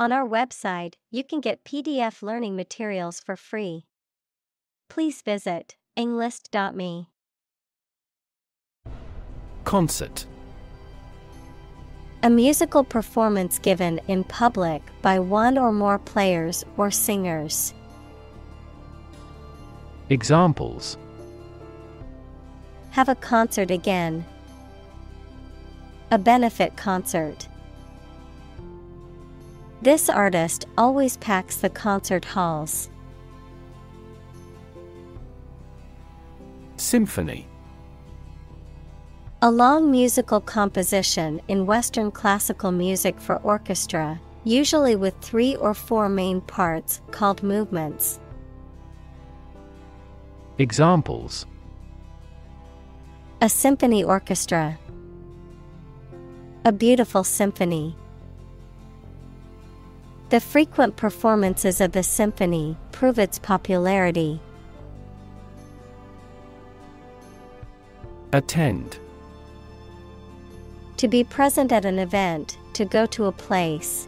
On our website, you can get PDF learning materials for free. Please visit englist.me. Concert A musical performance given in public by one or more players or singers. Examples Have a concert again. A benefit concert. This artist always packs the concert halls. Symphony A long musical composition in Western classical music for orchestra, usually with three or four main parts called movements. Examples A symphony orchestra. A beautiful symphony. The frequent performances of the symphony prove its popularity. Attend To be present at an event, to go to a place.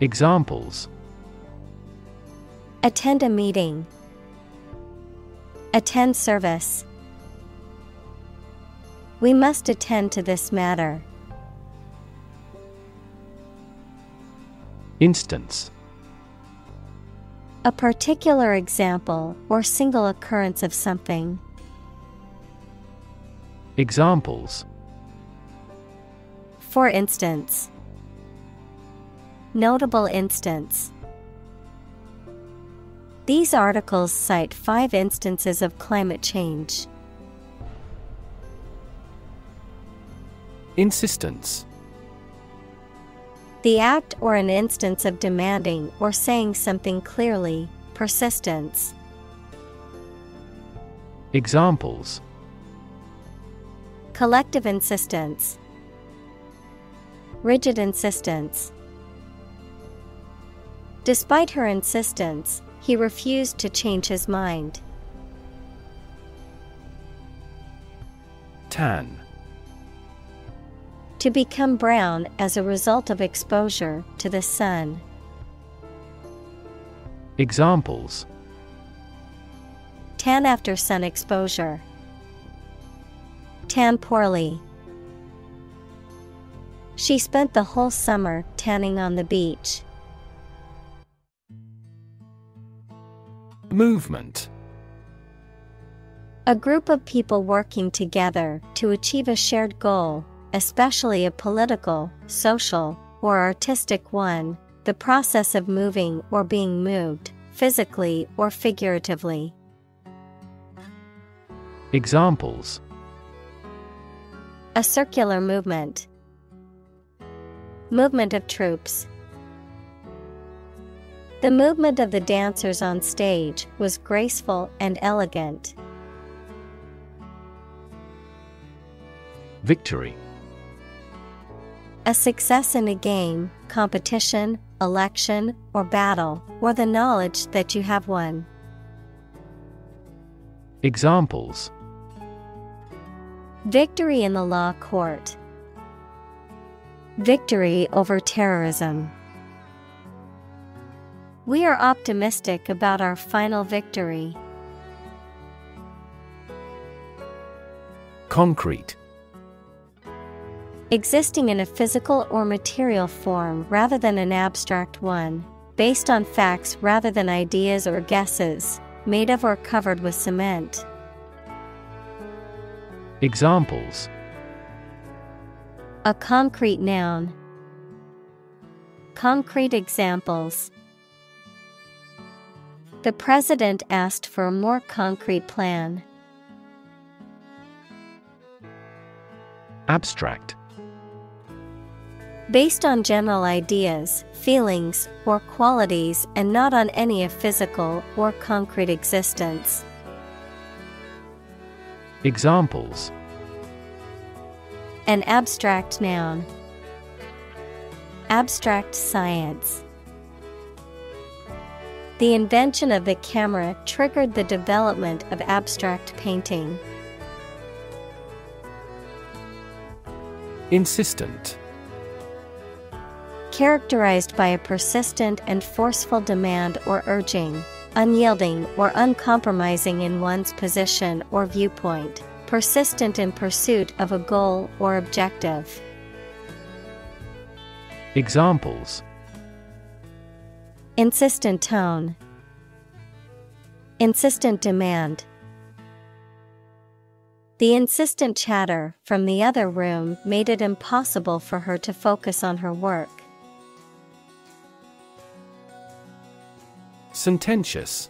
Examples Attend a meeting. Attend service. We must attend to this matter. Instance A particular example or single occurrence of something. Examples For instance, notable instance. These articles cite five instances of climate change. Insistence The act or an instance of demanding or saying something clearly, persistence. Examples Collective insistence. Rigid insistence. Despite her insistence, he refused to change his mind. Tan To become brown as a result of exposure to the sun. Examples Tan after sun exposure. Tan poorly. She spent the whole summer tanning on the beach. Movement A group of people working together to achieve a shared goal, especially a political, social, or artistic one, the process of moving or being moved, physically or figuratively. Examples A circular movement. Movement of troops. The movement of the dancers on stage was graceful and elegant. Victory A success in a game, competition, election, or battle, or the knowledge that you have won. Examples Victory in the law court. Victory over terrorism. We are optimistic about our final victory. Concrete Existing in a physical or material form rather than an abstract one, based on facts rather than ideas or guesses, made of or covered with cement. Examples A concrete noun. Concrete examples. The president asked for a more concrete plan. Abstract Based on general ideas, feelings, or qualities and not on any of physical or concrete existence. Examples An abstract noun. Abstract science. The invention of the camera triggered the development of abstract painting. Insistent Characterized by a persistent and forceful demand or urging, unyielding or uncompromising in one's position or viewpoint, persistent in pursuit of a goal or objective. Examples Insistent tone, Insistent demand. The insistent chatter from the other room made it impossible for her to focus on her work. Sententious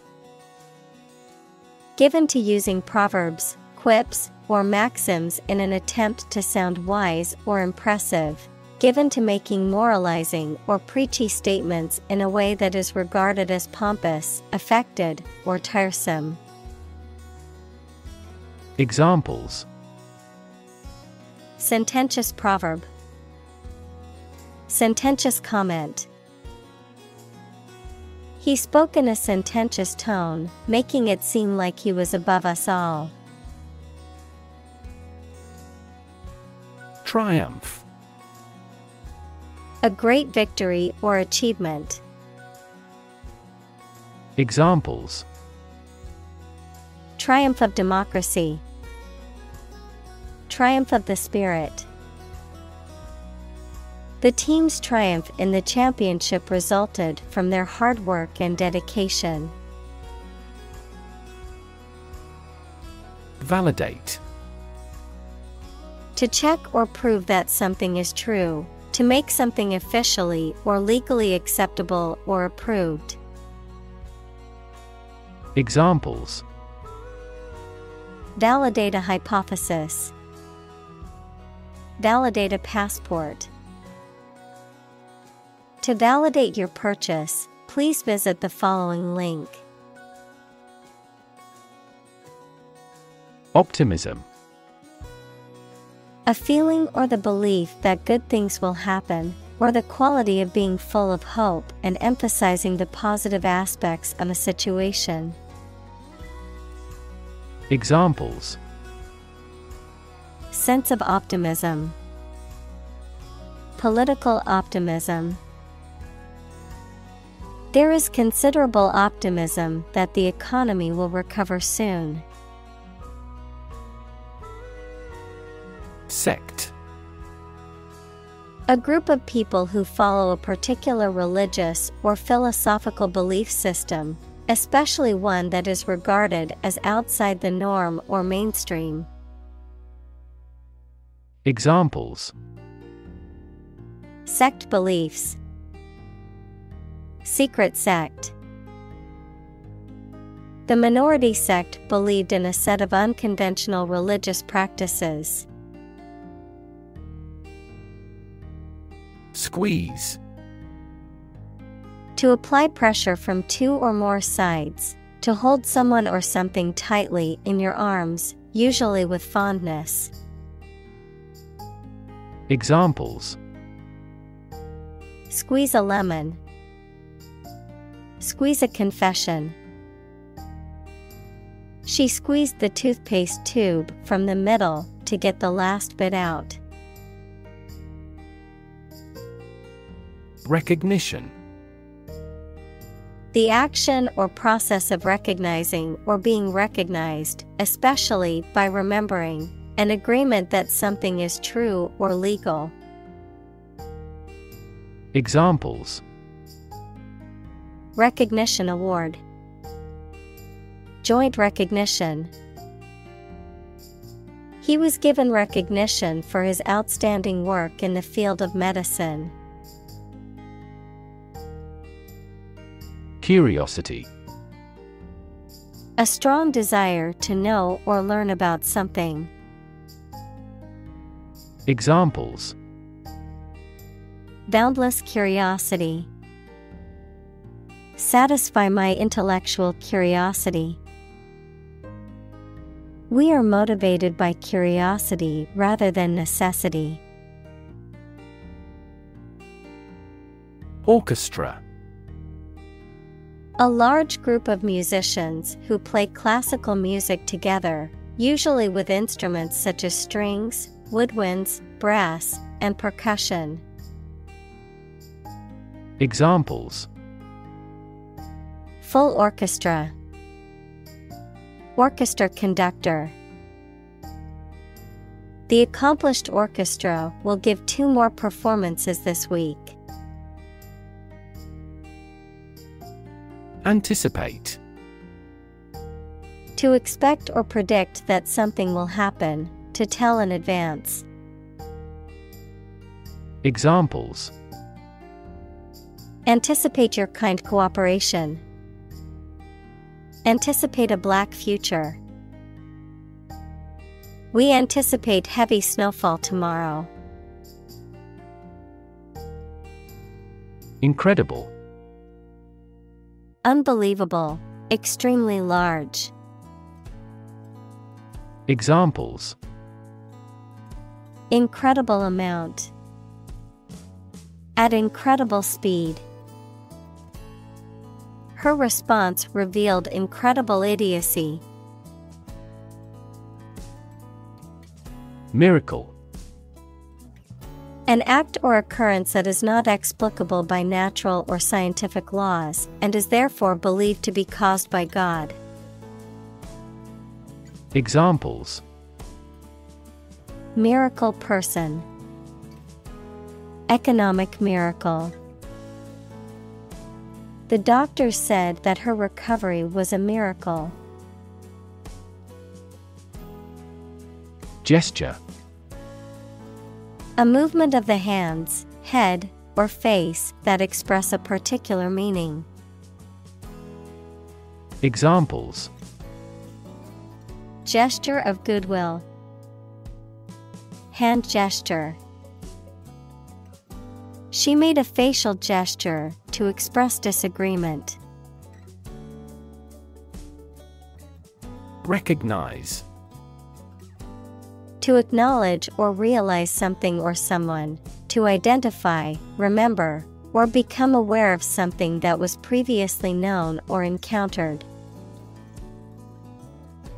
Given to using proverbs, quips, or maxims in an attempt to sound wise or impressive, given to making moralizing or preachy statements in a way that is regarded as pompous, affected, or tiresome. Examples Sententious proverb, Sententious comment. He spoke in a sententious tone, making it seem like he was above us all. Triumph A great victory or achievement. Examples Triumph of democracy. Triumph of the spirit. The team's triumph in the championship resulted from their hard work and dedication. Validate To check or prove that something is true, to make something officially or legally acceptable or approved. Examples Validate a hypothesis. Validate a passport. To validate your purchase, please visit the following link. Optimism A feeling or the belief that good things will happen, or the quality of being full of hope and emphasizing the positive aspects of a situation. Examples Sense of optimism, Political optimism. There is considerable optimism that the economy will recover soon. Sect A group of people who follow a particular religious or philosophical belief system, especially one that is regarded as outside the norm or mainstream. Examples Sect beliefs, Secret sect. The minority sect believed in a set of unconventional religious practices. Squeeze To apply pressure from two or more sides, to hold someone or something tightly in your arms, usually with fondness. Examples Squeeze a lemon. Squeeze a confession. She squeezed the toothpaste tube from the middle to get the last bit out. Recognition The action or process of recognizing or being recognized, especially by remembering, an agreement that something is true or legal. Examples Recognition Award Joint recognition. He was given recognition for his outstanding work in the field of medicine. Curiosity A strong desire to know or learn about something. Examples Boundless curiosity. Satisfy my intellectual curiosity. We are motivated by curiosity rather than necessity. Orchestra A large group of musicians who play classical music together, usually with instruments such as strings, woodwinds, brass, and percussion. Examples Full orchestra. Orchestra conductor. The accomplished orchestra will give two more performances this week. Anticipate To expect or predict that something will happen, to tell in advance. Examples Anticipate your kind cooperation. Anticipate a black future. We anticipate heavy snowfall tomorrow. Incredible Unbelievable, extremely large. Examples Incredible amount. At incredible speed. Her response revealed incredible idiocy. Miracle An act or occurrence that is not explicable by natural or scientific laws and is therefore believed to be caused by God. Examples Miracle person. Economic miracle. The doctor said that her recovery was a miracle. Gesture A movement of the hands, head, or face that express a particular meaning. Examples Gesture of goodwill. Hand gesture. She made a facial gesture to express disagreement. Recognize To acknowledge or realize something or someone, to identify, remember, or become aware of something that was previously known or encountered.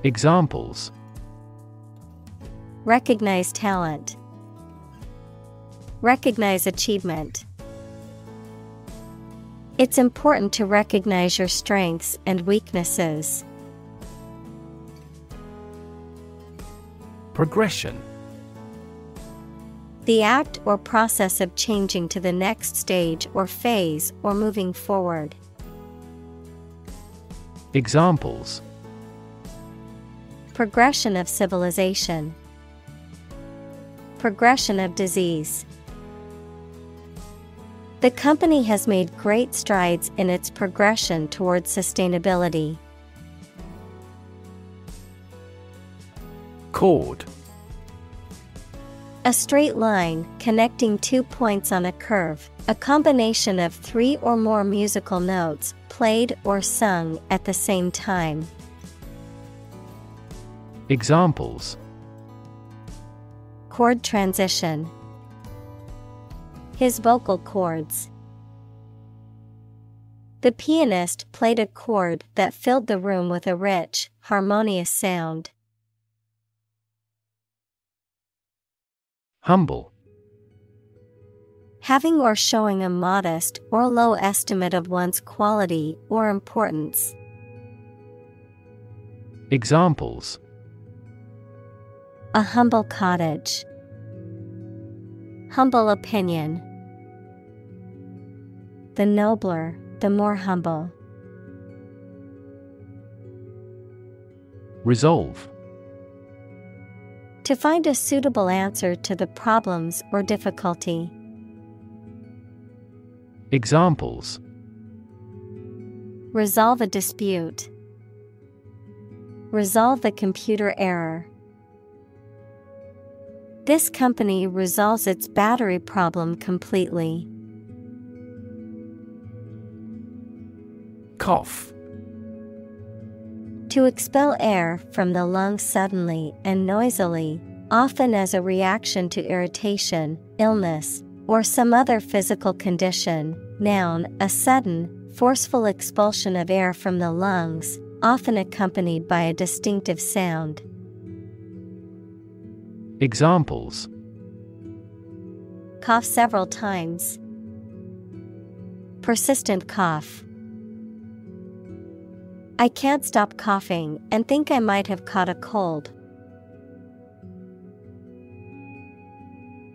Examples Recognize talent. Recognize achievement. It's important to recognize your strengths and weaknesses. Progression The act or process of changing to the next stage or phase or moving forward. Examples Progression of civilization. Progression of disease. The company has made great strides in its progression towards sustainability. Chord A straight line connecting two points on a curve, a combination of three or more musical notes played or sung at the same time. Examples Chord transition. His vocal cords. The pianist played a chord that filled the room with a rich, harmonious sound. Humble Having or showing a modest or low estimate of one's quality or importance. Examples A humble cottage. Humble opinion. The nobler, the more humble. Resolve To find a suitable answer to the problems or difficulty. Examples Resolve a dispute. Resolve the computer error. This company resolves its battery problem completely. Cough To expel air from the lungs suddenly and noisily, often as a reaction to irritation, illness, or some other physical condition. Noun, a sudden, forceful expulsion of air from the lungs, often accompanied by a distinctive sound. Examples Cough several times. persistent cough. I can't stop coughing and think I might have caught a cold.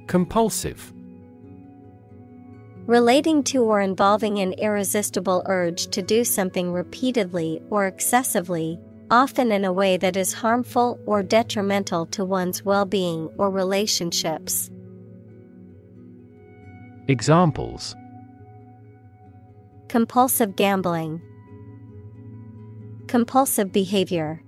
Compulsive. Relating to or involving an irresistible urge to do something repeatedly or excessively, often in a way that is harmful or detrimental to one's well being or relationships. Examples Compulsive gambling, Compulsive behavior.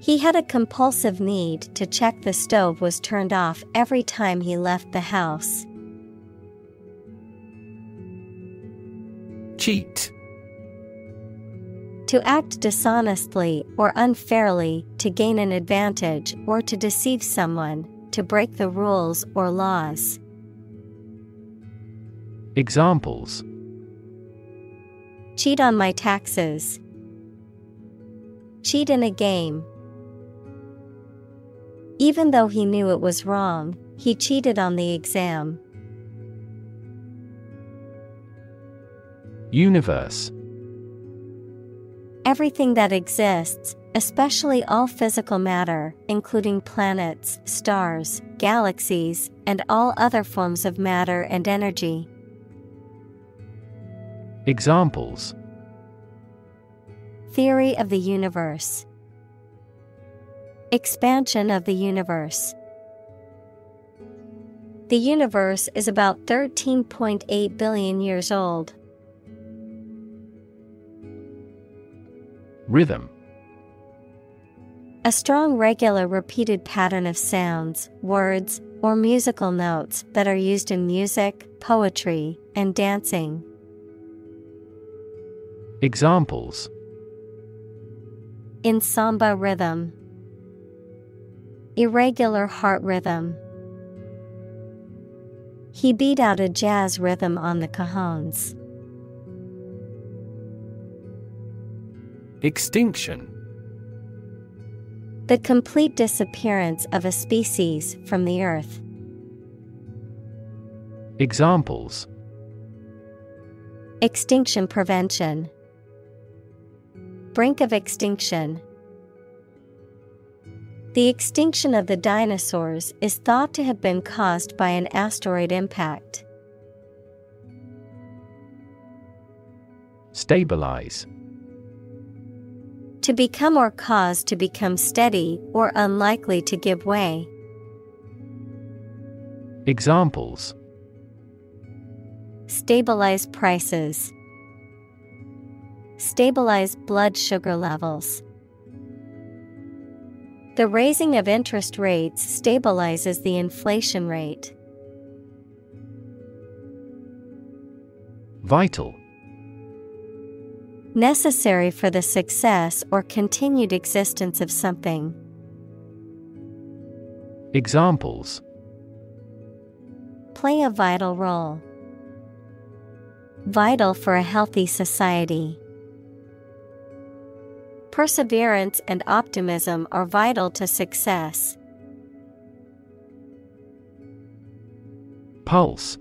He had a compulsive need to check the stove was turned off every time he left the house. Cheat. To act dishonestly or unfairly to gain an advantage or to deceive someone, to break the rules or laws. Examples Cheat on my taxes. Cheat in a game. Even though he knew it was wrong, he cheated on the exam. Universe. Everything that exists, especially all physical matter, including planets, stars, galaxies, and all other forms of matter and energy. Examples Theory of the universe. Expansion of the universe. The universe is about 13.8 billion years old. Rhythm. A strong, regular, repeated pattern of sounds, words, or musical notes that are used in music, poetry, and dancing. Examples In samba rhythm, irregular heart rhythm. He beat out a jazz rhythm on the cajones. Extinction. The complete disappearance of a species from the earth. Examples Extinction prevention. Brink of extinction. The extinction of the dinosaurs is thought to have been caused by an asteroid impact. Stabilize. To become or cause to become steady or unlikely to give way. Examples Stabilize prices. Stabilize blood sugar levels. The raising of interest rates stabilizes the inflation rate. Vital. Necessary for the success or continued existence of something. Examples Play a vital role. Vital for a healthy society. Perseverance and optimism are vital to success. Pulse.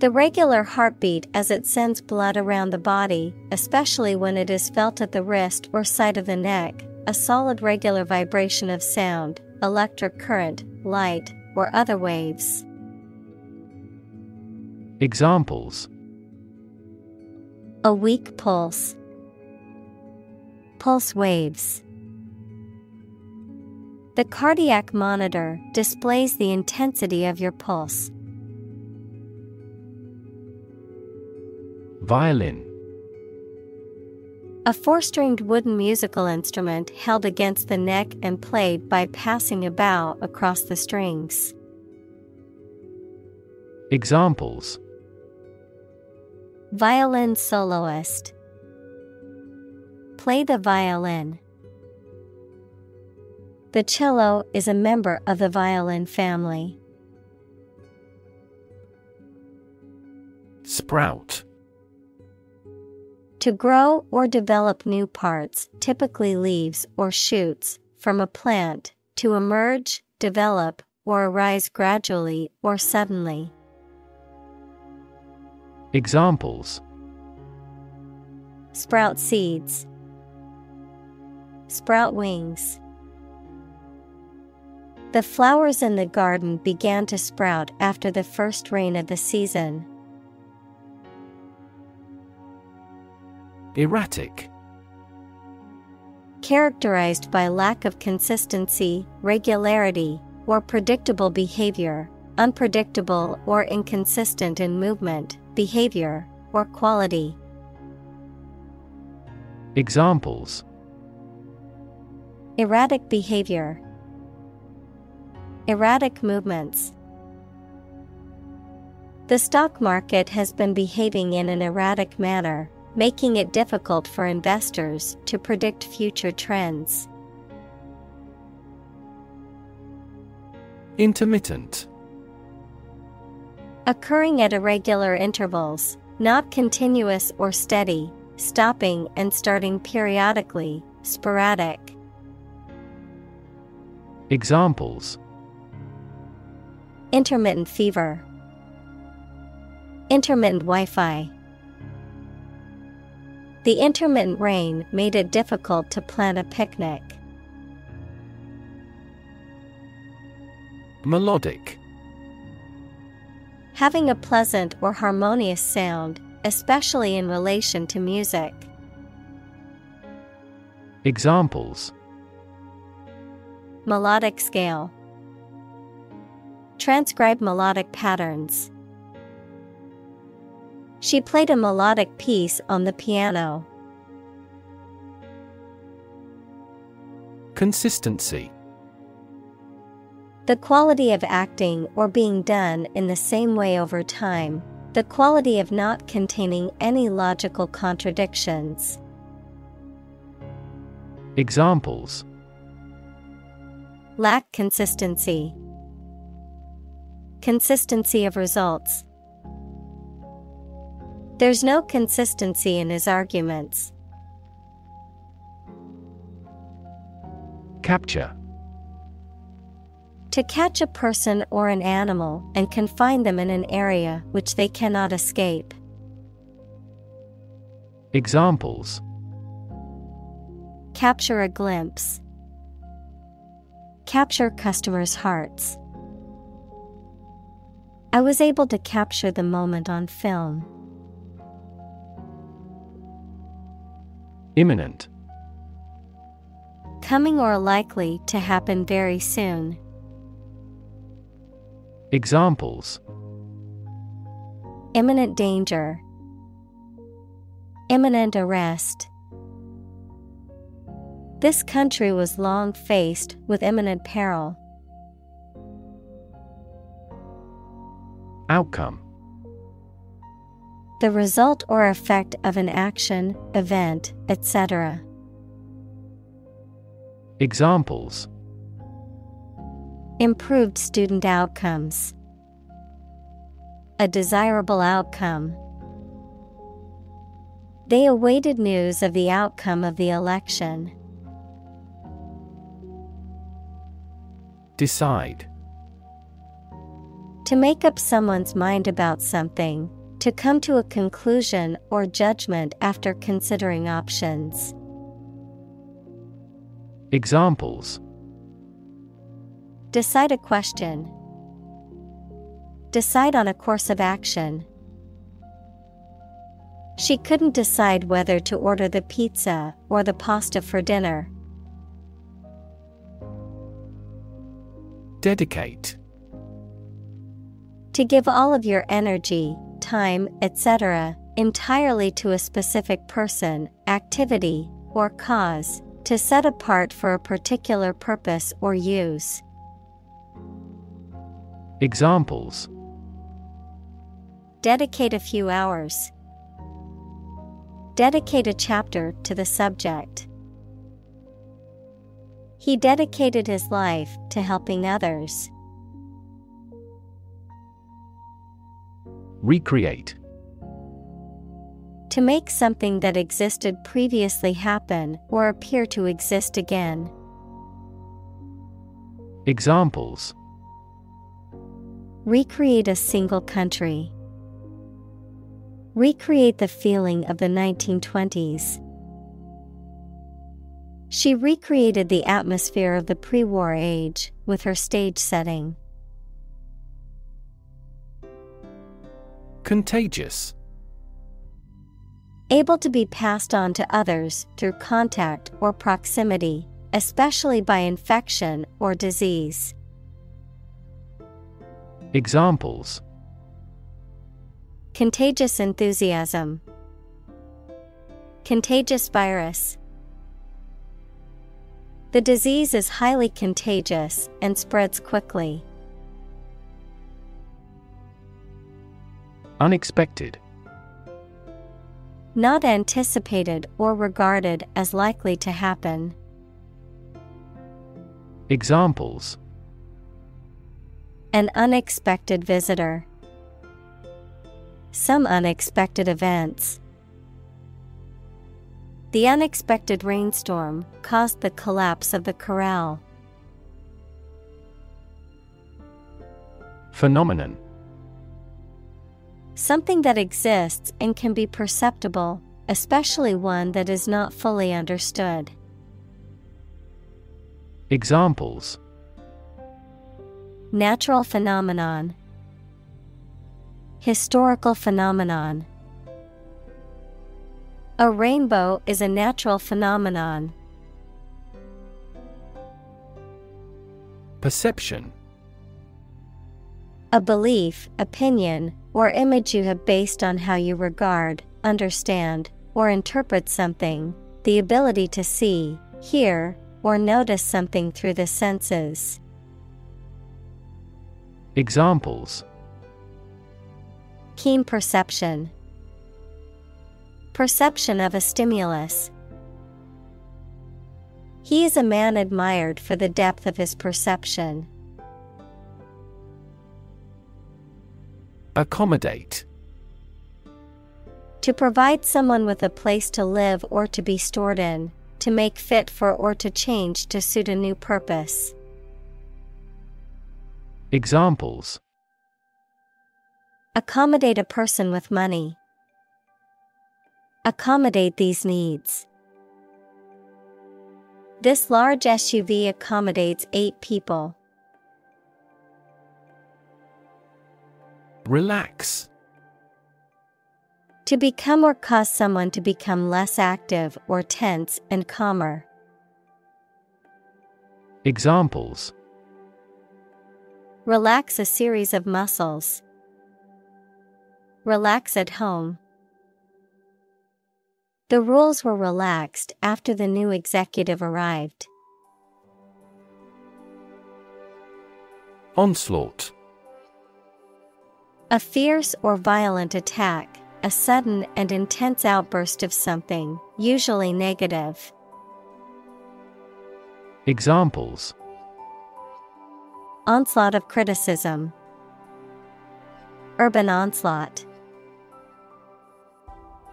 The regular heartbeat as it sends blood around the body, especially when it is felt at the wrist or side of the neck, a solid regular vibration of sound, electric current, light, or other waves. Examples A weak pulse. Pulse waves. The cardiac monitor displays the intensity of your pulse. Violin. A four stringed wooden musical instrument held against the neck and played by passing a bow across the strings. Examples Violin soloist. Play the violin. The cello is a member of the violin family. Sprout. To grow or develop new parts, typically leaves or shoots, from a plant, to emerge, develop, or arise gradually or suddenly. Examples Sprout seeds. Sprout wings. The flowers in the garden began to sprout after the first rain of the season. Erratic Characterized by lack of consistency, regularity, or predictable behavior, unpredictable or inconsistent in movement, behavior, or quality. Examples Erratic behavior, Erratic movements. The stock market has been behaving in an erratic manner, making it difficult for investors to predict future trends. Intermittent Occurring at irregular intervals, not continuous or steady, stopping and starting periodically, sporadic. Examples Intermittent fever, Intermittent Wi Fi. The intermittent rain made it difficult to plan a picnic. Melodic Having a pleasant or harmonious sound, especially in relation to music. Examples Melodic scale. Transcribe melodic patterns. She played a melodic piece on the piano. Consistency The quality of acting or being done in the same way over time, the quality of not containing any logical contradictions. Examples Lack consistency. Consistency of results. There's no consistency in his arguments. Capture To catch a person or an animal and confine them in an area which they cannot escape. Examples Capture a glimpse. Capture customers' hearts. I was able to capture the moment on film. Imminent Coming or likely to happen very soon. Examples Imminent danger. Imminent arrest. This country was long faced with imminent peril. Outcome The result or effect of an action, event, etc. Examples Improved student outcomes. A desirable outcome. They awaited news of the outcome of the election. Decide To make up someone's mind about something, to come to a conclusion or judgment after considering options. Examples Decide a question. Decide on a course of action. She couldn't decide whether to order the pizza or the pasta for dinner. Dedicate To give all of your energy, time, etc., entirely to a specific person, activity, or cause, to set apart for a particular purpose or use. Examples Dedicate a few hours. Dedicate a chapter to the subject. He dedicated his life to helping others. Recreate To make something that existed previously happen or appear to exist again. Examples Recreate a single country. Recreate the feeling of the 1920s. She recreated the atmosphere of the pre war age with her stage setting. Contagious. Able to be passed on to others through contact or proximity, especially by infection or disease. Examples Contagious enthusiasm, Contagious virus. The disease is highly contagious and spreads quickly. Unexpected. Not anticipated or regarded as likely to happen. Examples An unexpected visitor. Some unexpected events. The unexpected rainstorm caused the collapse of the corral. Phenomenon Something that exists and can be perceptible, especially one that is not fully understood. Examples Natural phenomenon, Historical phenomenon. A rainbow is a natural phenomenon. Perception A belief, opinion, or image you have based on how you regard, understand, or interpret something, the ability to see, hear, or notice something through the senses. Examples Keen perception, perception of a stimulus. He is a man admired for the depth of his perception. Accommodate To provide someone with a place to live or to be stored in, to make fit for or to change to suit a new purpose. Examples Accommodate a person with money. Accommodate these needs. This large SUV accommodates eight people. Relax To become or cause someone to become less active or tense and calmer. Examples Relax a series of muscles. Relax at home. The rules were relaxed after the new executive arrived. Onslaught A fierce or violent attack, a sudden and intense outburst of something, usually negative. Examples Onslaught of criticism. Urban onslaught.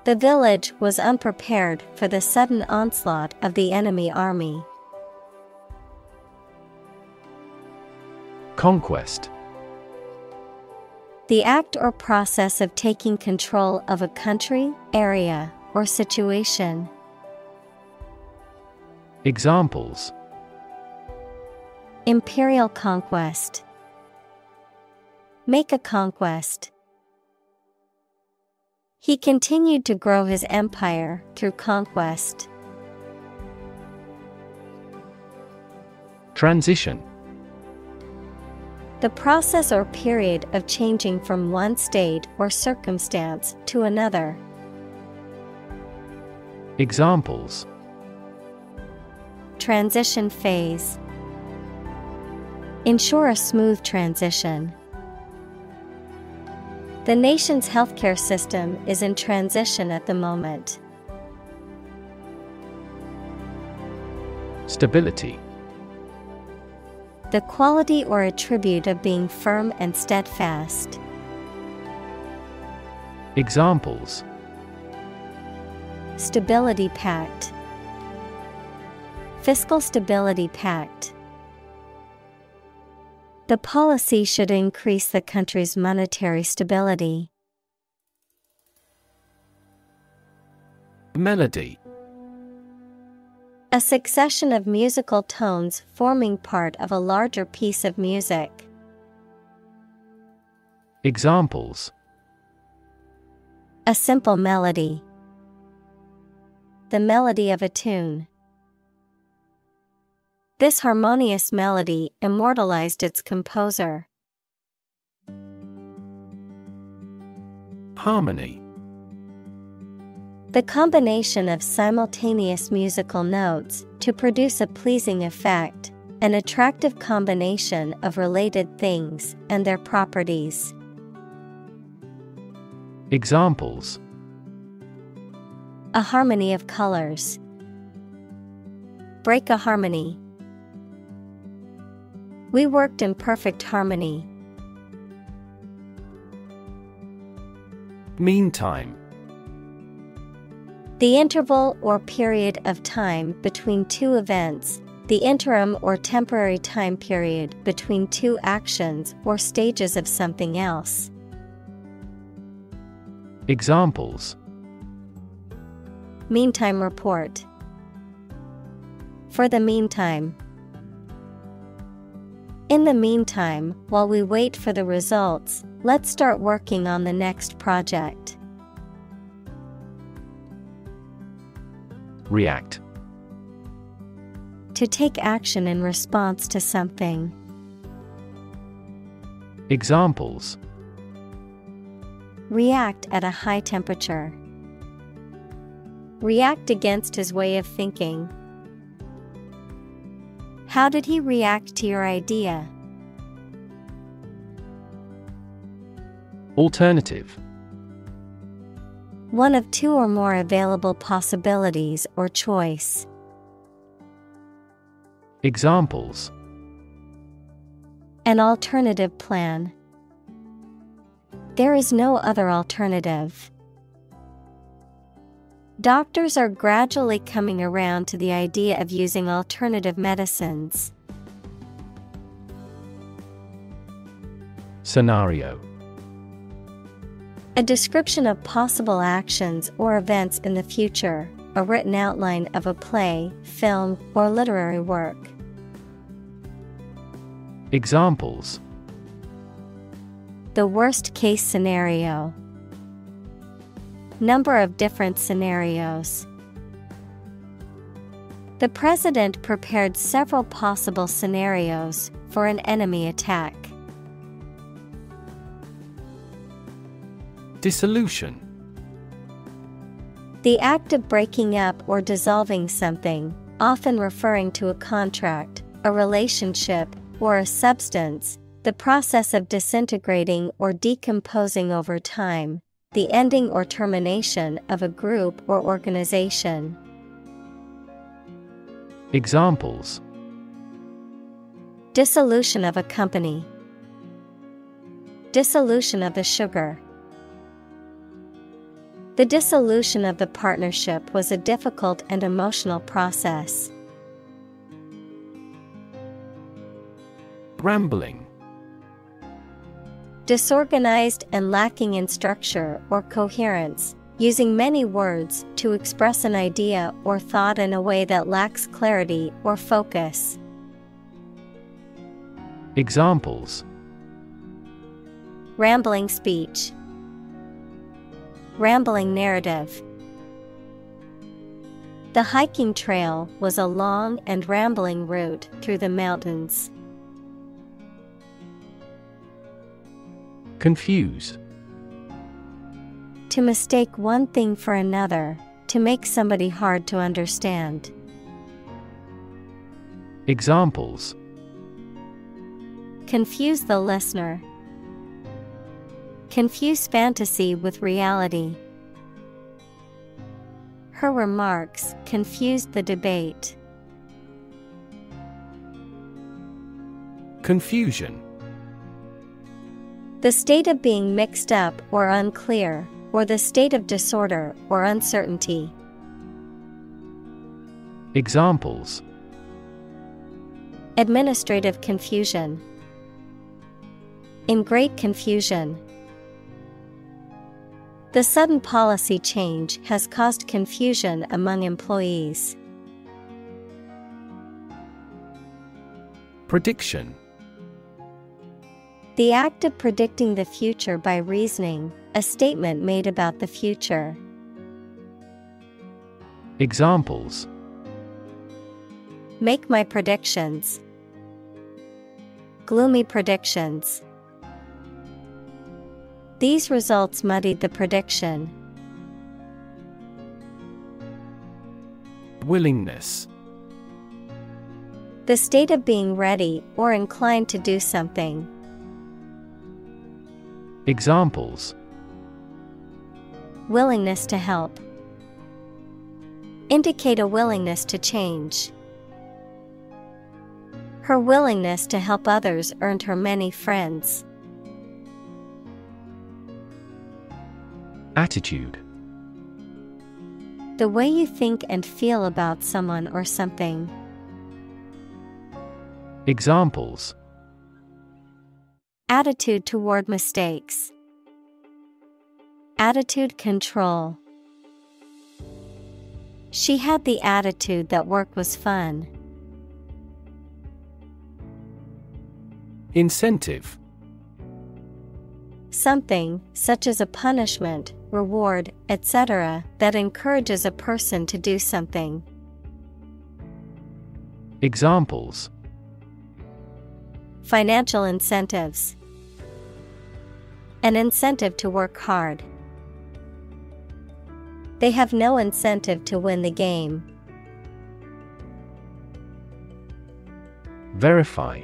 The village was unprepared for the sudden onslaught of the enemy army. Conquest The act or process of taking control of a country, area, or situation. Examples Imperial conquest. Make a conquest. He continued to grow his empire through conquest. Transition The process or period of changing from one state or circumstance to another. Examples Transition phase. Ensure a smooth transition. The nation's healthcare system is in transition at the moment. Stability The quality or attribute of being firm and steadfast. Examples Stability Pact. Fiscal Stability Pact. The policy should increase the country's monetary stability. Melody A succession of musical tones forming part of a larger piece of music. Examples A simple melody. The melody of a tune. This harmonious melody immortalized its composer. Harmony The combination of simultaneous musical notes to produce a pleasing effect, an attractive combination of related things and their properties. Examples A harmony of colors. Break a harmony. We worked in perfect harmony. Meantime The interval or period of time between two events, the interim or temporary time period between two actions or stages of something else. Examples Meantime report. For the meantime. In the meantime, while we wait for the results, let's start working on the next project. React To take action in response to something. Examples React at a high temperature. React against his way of thinking. How did he react to your idea? Alternative One of two or more available possibilities or choice. Examples An alternative plan. There is no other alternative. Doctors are gradually coming around to the idea of using alternative medicines. Scenario A description of possible actions or events in the future, a written outline of a play, film, or literary work. Examples The worst case scenario. Number of different scenarios. The president prepared several possible scenarios for an enemy attack. Dissolution The act of breaking up or dissolving something, often referring to a contract, a relationship, or a substance, the process of disintegrating or decomposing over time, the ending or termination of a group or organization. Examples Dissolution of a company. Dissolution of the sugar. The dissolution of the partnership was a difficult and emotional process. Rambling Disorganized and lacking in structure or coherence, using many words to express an idea or thought in a way that lacks clarity or focus. Examples Rambling speech, Rambling narrative. The hiking trail was a long and rambling route through the mountains. Confuse To mistake one thing for another, to make somebody hard to understand. Examples Confuse the listener. Confuse fantasy with reality. Her remarks confused the debate. Confusion The state of being mixed up or unclear, or the state of disorder or uncertainty. Examples Administrative confusion. In great confusion. The sudden policy change has caused confusion among employees. Prediction The act of predicting the future by reasoning, a statement made about the future. Examples Make my predictions. Gloomy predictions. These results muddied the prediction. Willingness The state of being ready or inclined to do something. Examples Willingness to help. Indicate a willingness to change. Her willingness to help others earned her many friends. Attitude The way you think and feel about someone or something. Examples Attitude toward mistakes. Attitude control. She had the attitude that work was fun. Incentive Something, such as a punishment, reward, etc., that encourages a person to do something. Examples Financial incentives. An incentive to work hard. They have no incentive to win the game. Verify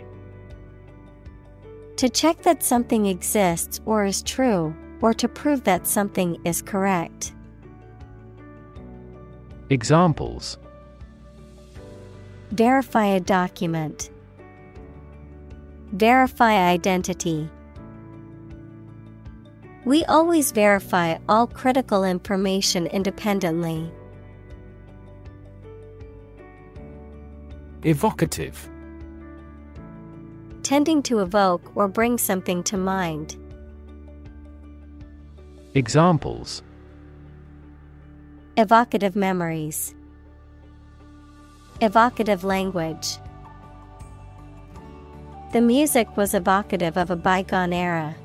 To check that something exists or is true, or to prove that something is correct. Examples Verify a document. Verify identity. We always verify all critical information independently. Evocative Tending to evoke or bring something to mind. Examples Evocative memories. Evocative language. The music was evocative of a bygone era.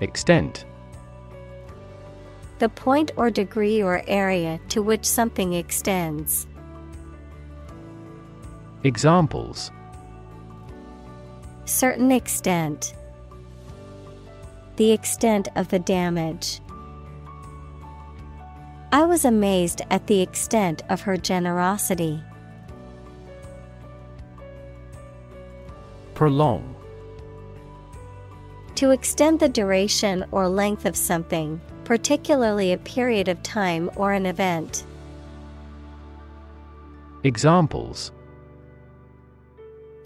Extent The point or degree or area to which something extends. Examples Certain extent. The extent of the damage. I was amazed at the extent of her generosity. Prolong To extend the duration or length of something, particularly a period of time or an event. Examples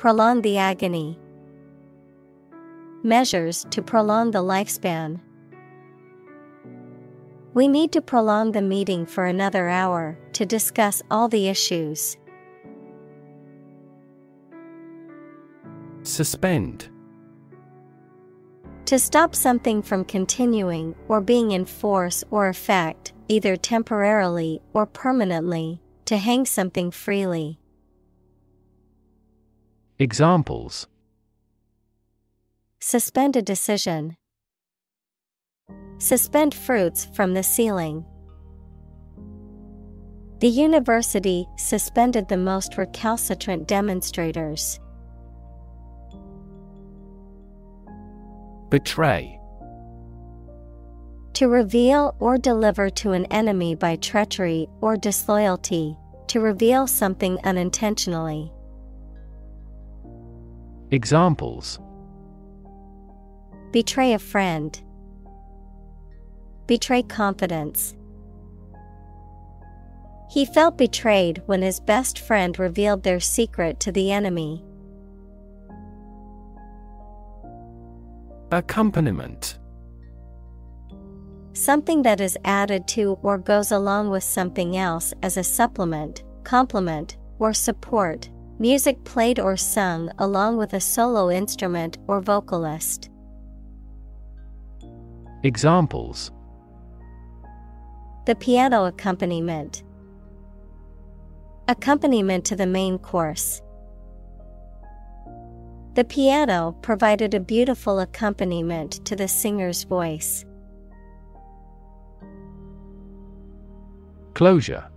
Prolong the agony. Measures to prolong the lifespan. We need to prolong the meeting for another hour to discuss all the issues. Suspend To stop something from continuing or being in force or effect, either temporarily or permanently, to hang something freely. Examples Suspend a decision. Suspend fruits from the ceiling. The university suspended the most recalcitrant demonstrators. Betray To reveal or deliver to an enemy by treachery or disloyalty, to reveal something unintentionally. Examples Betray a friend. Betray confidence. He felt betrayed when his best friend revealed their secret to the enemy. Accompaniment Something that is added to or goes along with something else as a supplement, complement, or support. Music played or sung along with a solo instrument or vocalist. Examples The piano accompaniment, accompaniment to the main course. The piano provided a beautiful accompaniment to the singer's voice. Closure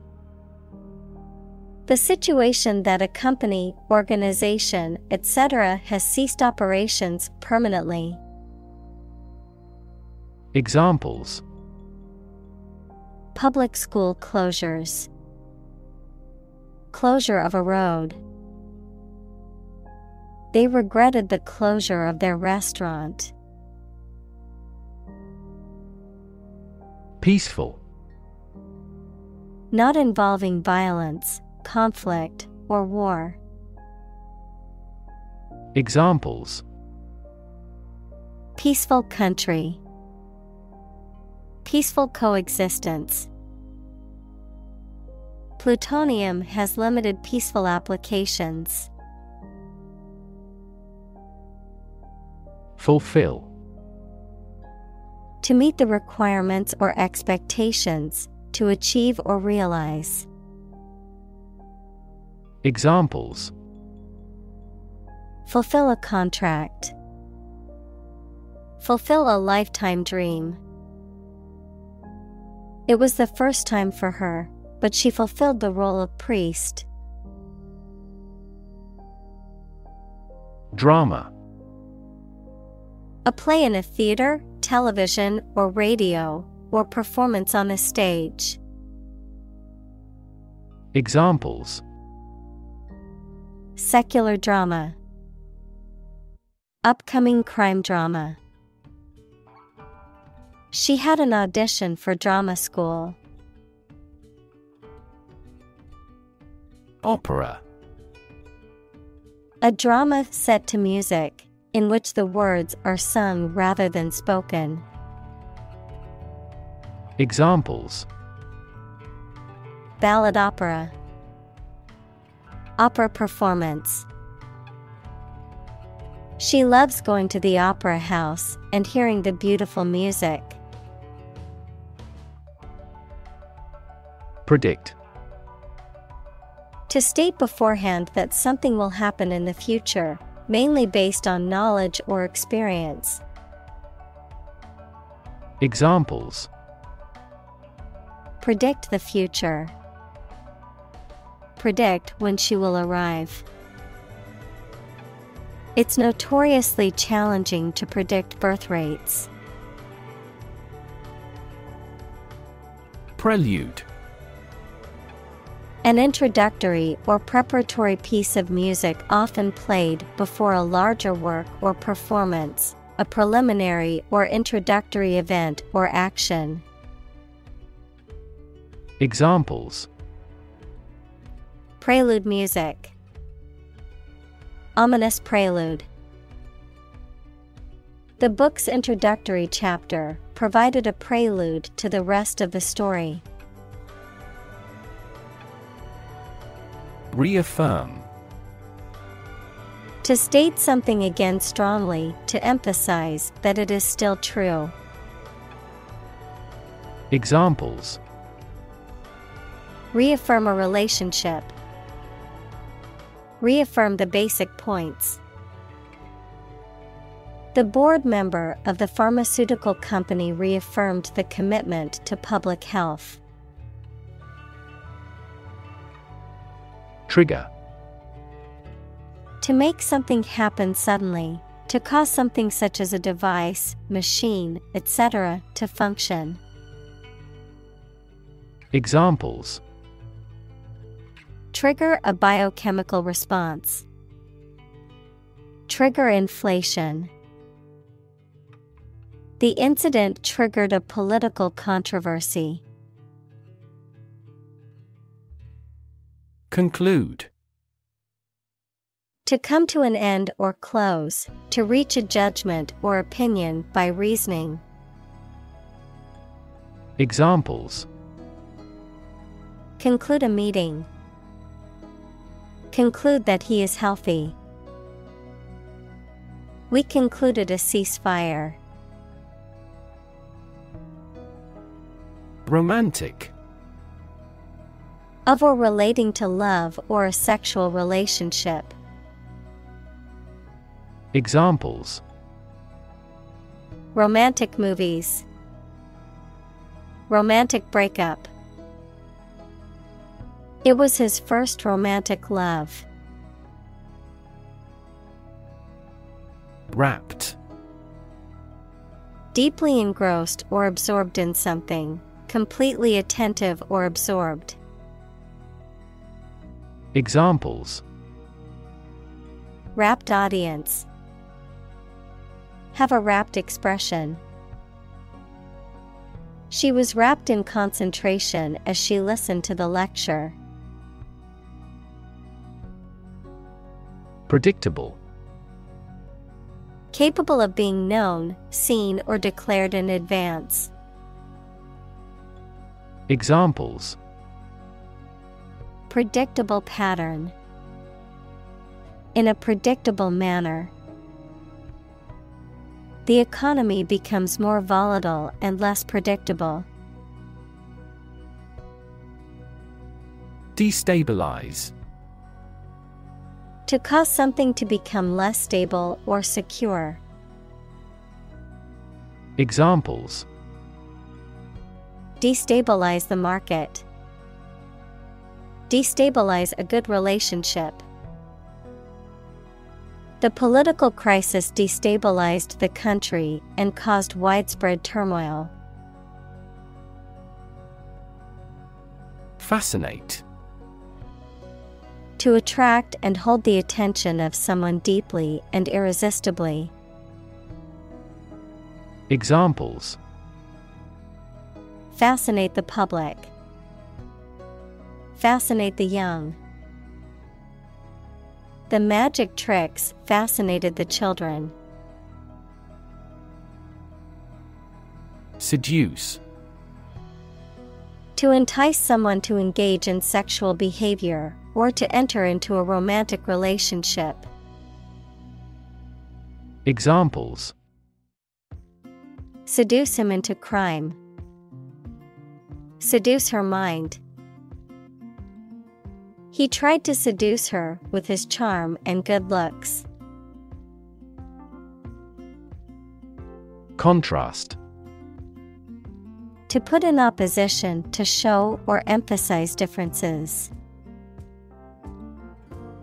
The situation that a company, organization, etc. has ceased operations permanently. Examples Public school closures, Closure of a road. They regretted the closure of their restaurant. Peaceful Not involving violence, conflict, or war. Examples Peaceful country. Peaceful coexistence. Plutonium has limited peaceful applications. Fulfill To meet the requirements or expectations, to achieve or realize. Examples Fulfill a contract. Fulfill a lifetime dream. It was the first time for her, but she fulfilled the role of priest. Drama A play in a theater, television, or radio, or performance on a stage. Examples Secular drama. Upcoming crime drama. She had an audition for drama school. Opera A drama set to music, in which the words are sung rather than spoken. Examples Ballad opera. Opera performance. She loves going to the opera house and hearing the beautiful music. Predict To state beforehand that something will happen in the future, mainly based on knowledge or experience. Examples Predict the future. Predict when she will arrive. It's notoriously challenging to predict birth rates. Prelude An introductory or preparatory piece of music often played before a larger work or performance, a preliminary or introductory event or action. Examples Prelude music. Ominous prelude. The book's introductory chapter provided a prelude to the rest of the story. Reaffirm To state something again strongly, to emphasize that it is still true. Examples Reaffirm a relationship. Reaffirm the basic points. The board member of the pharmaceutical company reaffirmed the commitment to public health. Trigger To make something happen suddenly, to cause something such as a device, machine, etc., to function. Examples Trigger a biochemical response. Trigger inflation. The incident triggered a political controversy. Conclude To come to an end or close, to reach a judgment or opinion by reasoning. Examples Conclude a meeting. Conclude that he is healthy. We concluded a ceasefire. Romantic. Of or relating to love or a sexual relationship. Examples Romantic movies. Romantic breakup. It was his first romantic love. Rapt. Deeply engrossed or absorbed in something, completely attentive or absorbed. Examples Rapt audience. Have a rapt expression. She was wrapped in concentration as she listened to the lecture. Predictable. Capable of being known, seen, or declared in advance. Examples Predictable pattern. In a predictable manner. The economy becomes more volatile and less predictable. Destabilize. To cause something to become less stable or secure. Examples Destabilize the market. Destabilize a good relationship. The political crisis destabilized the country and caused widespread turmoil. Fascinate. To attract and hold the attention of someone deeply and irresistibly. Examples Fascinate the public. Fascinate the young. The magic tricks fascinated the children. Seduce. To entice someone to engage in sexual behavior or to enter into a romantic relationship. Examples Seduce him into crime. Seduce her mind. He tried to seduce her with his charm and good looks. Contrast. To put in opposition to show or emphasize differences.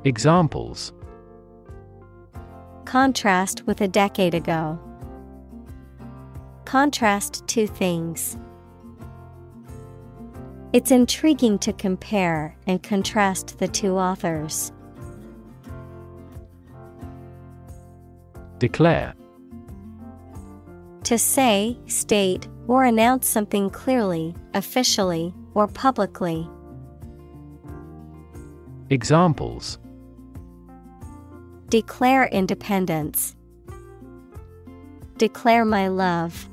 Examples Contrast with a decade ago. Contrast two things. It's intriguing to compare and contrast the two authors. Declare. To say, state, or announce something clearly, officially, or publicly. Examples Declare independence. Declare my love.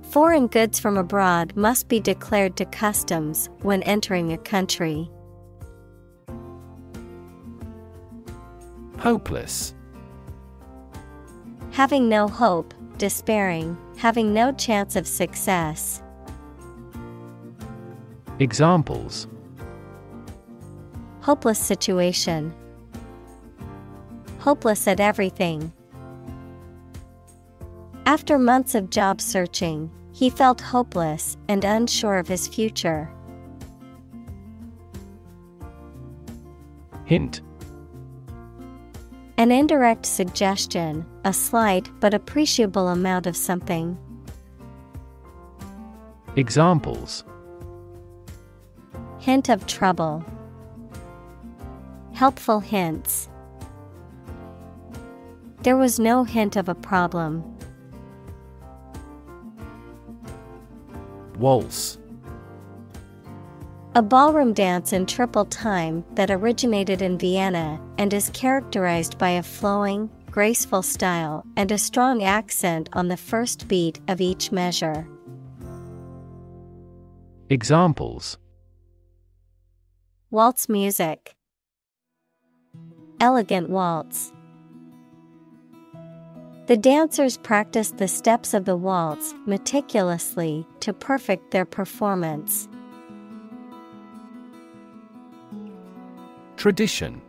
Foreign goods from abroad must be declared to customs when entering a country. Hopeless. Having no hope, despairing, having no chance of success. Examples Hopeless situation. Hopeless at everything. After months of job searching, he felt hopeless and unsure of his future. Hint. An indirect suggestion, a slight but appreciable amount of something. Examples Hint of trouble. Helpful hints. There was no hint of a problem. Waltz. A ballroom dance in triple time that originated in Vienna and is characterized by a flowing, graceful style and a strong accent on the first beat of each measure. Examples Waltz music. Elegant waltz. The dancers practiced the steps of the waltz meticulously to perfect their performance. Tradition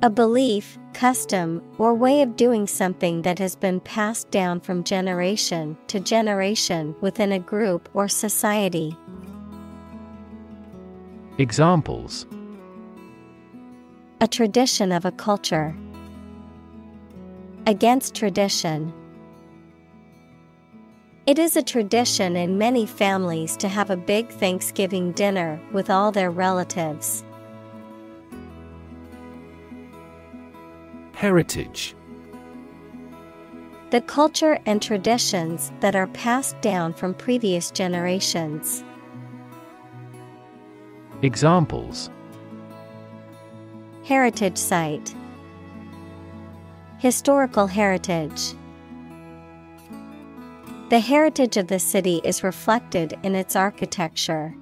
A belief, custom, or way of doing something that has been passed down from generation to generation within a group or society. Examples A tradition of a culture. Against tradition. It is a tradition in many families to have a big Thanksgiving dinner with all their relatives. Heritage The culture and traditions that are passed down from previous generations. Examples Heritage Site Historical Heritage The heritage of the city is reflected in its architecture.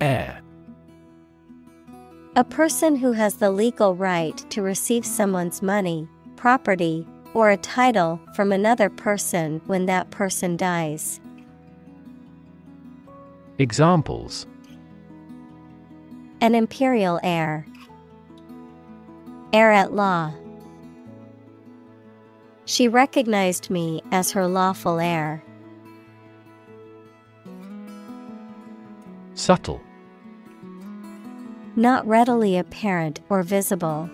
Heir A person who has the legal right to receive someone's money, property, or a title from another person when that person dies. Examples An imperial heir. Heir at law. She recognized me as her lawful heir. Subtle Not readily apparent or visible.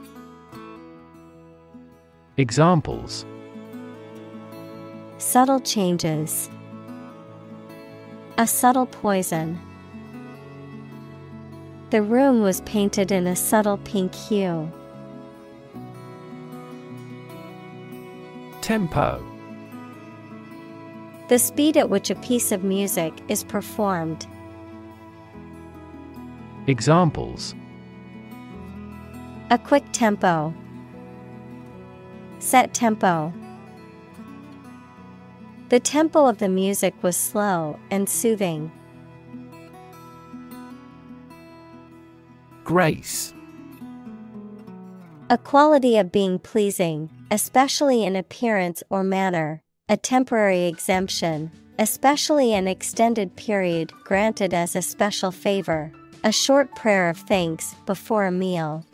Examples Subtle changes. A subtle poison. The room was painted in a subtle pink hue. Tempo The speed at which a piece of music is performed. Examples A quick tempo. Set tempo. The tempo of the music was slow and soothing. Grace A quality of being pleasing, especially in appearance or manner, a temporary exemption, especially an extended period granted as a special favor, a short prayer of thanks before a meal.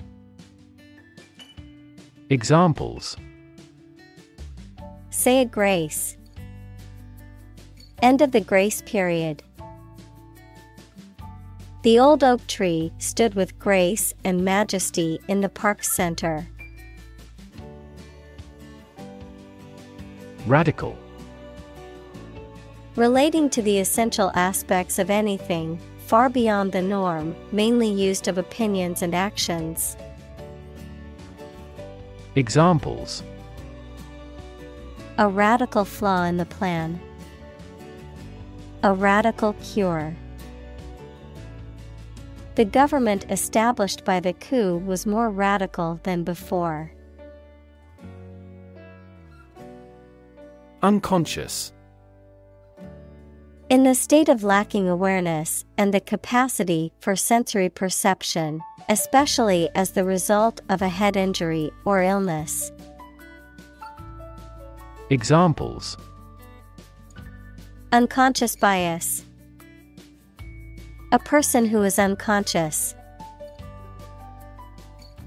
Examples Say a grace. End of the grace period. The old oak tree stood with grace and majesty in the park center. Radical Relating to the essential aspects of anything, far beyond the norm, mainly used of opinions and actions. Examples A radical flaw in the plan. A radical cure. The government established by the coup was more radical than before. Unconscious In the state of lacking awareness and the capacity for sensory perception, especially as the result of a head injury or illness. Examples Unconscious bias. A person who is unconscious.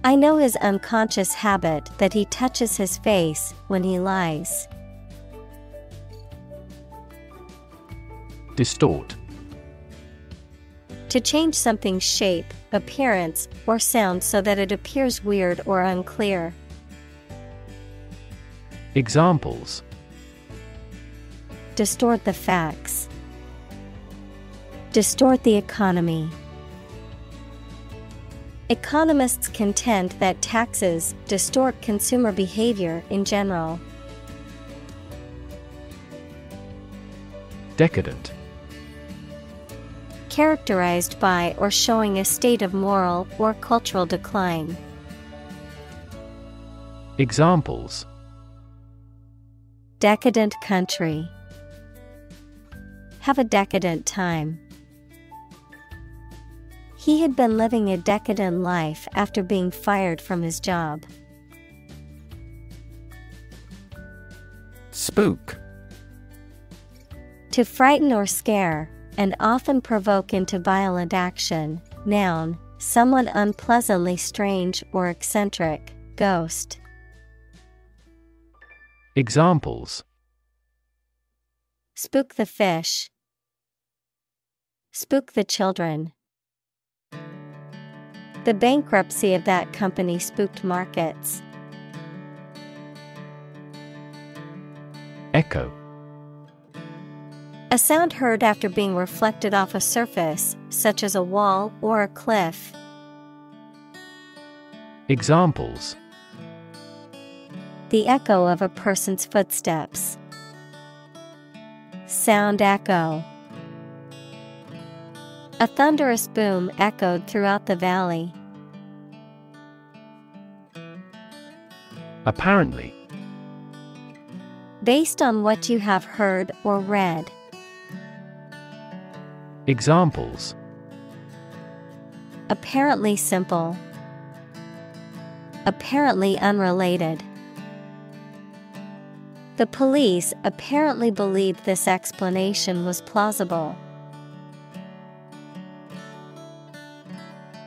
I know his unconscious habit that he touches his face when he lies. Distort To change something's shape, appearance, or sound so that it appears weird or unclear. Examples Distort the facts. Distort the economy. Economists contend that taxes distort consumer behavior in general. Decadent Characterized by or showing a state of moral or cultural decline. Examples Decadent country. Have a decadent time. He had been living a decadent life after being fired from his job. Spook. To frighten or scare, and often provoke into violent action. Noun, someone unpleasantly strange or eccentric, ghost. Examples Spook the fish. Spook the children. The bankruptcy of that company spooked markets. Echo. A sound heard after being reflected off a surface, such as a wall or a cliff. Examples The echo of a person's footsteps. Sound echo. A thunderous boom echoed throughout the valley. Apparently. Based on what you have heard or read. Examples Apparently simple. Apparently unrelated. The police apparently believed this explanation was plausible.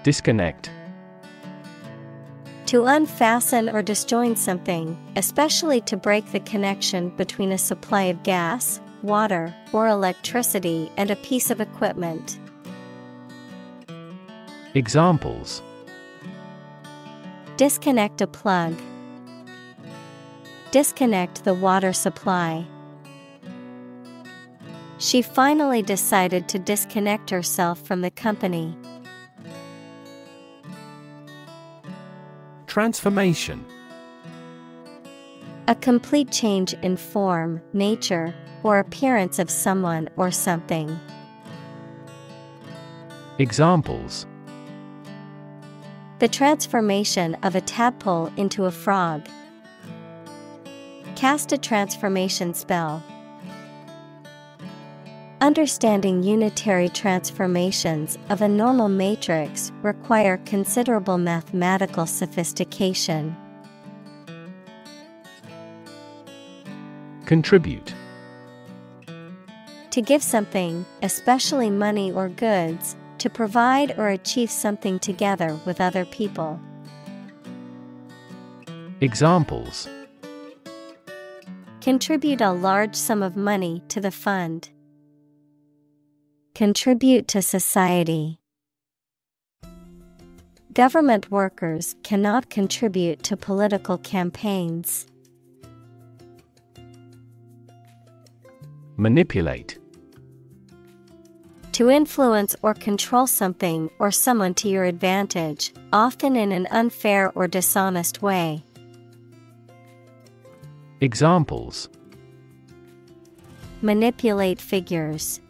Disconnect. To unfasten or disjoin something, especially to break the connection between a supply of gas, water, or electricity and a piece of equipment. Examples Disconnect a plug. Disconnect the water supply. She finally decided to disconnect herself from the company. Transformation. A complete change in form, nature, or appearance of someone or something. Examples The transformation of a tadpole into a frog. Cast a transformation spell. Understanding unitary transformations of a normal matrix require considerable mathematical sophistication. Contribute. To give something, especially money or goods, to provide or achieve something together with other people. Examples Contribute a large sum of money to the fund. Contribute to society. Government workers cannot contribute to political campaigns. Manipulate. To influence or control something or someone to your advantage, often in an unfair or dishonest way. Examples Manipulate figures.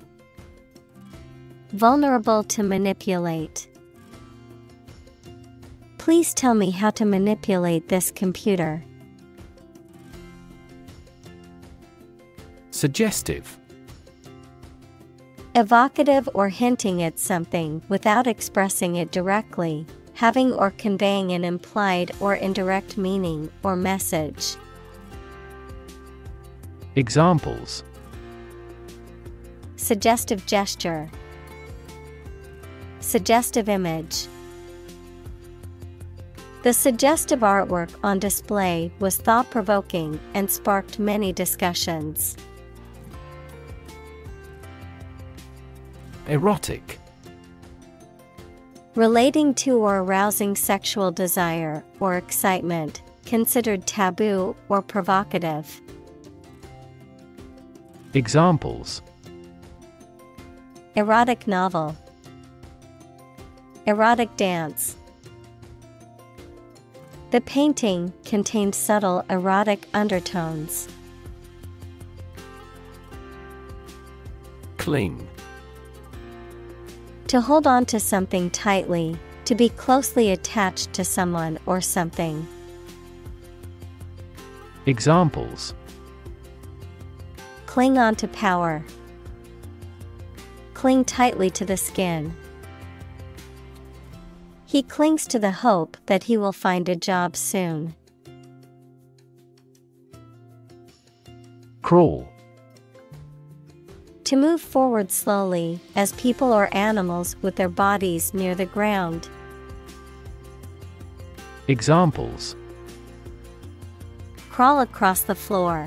Vulnerable to manipulate. Please tell me how to manipulate this computer. Suggestive. Evocative or hinting at something without expressing it directly, having or conveying an implied or indirect meaning or message. Examples Suggestive gesture. Suggestive image. The suggestive artwork on display was thought provoking and sparked many discussions. Erotic. Relating to or arousing sexual desire or excitement, considered taboo or provocative. Examples Erotic novel. Erotic dance. The painting contained subtle erotic undertones. Cling. To hold on to something tightly, to be closely attached to someone or something. Examples Cling on to power. Cling tightly to the skin. He clings to the hope that he will find a job soon. Crawl. To move forward slowly, as people or animals with their bodies near the ground. Examples Crawl across the floor.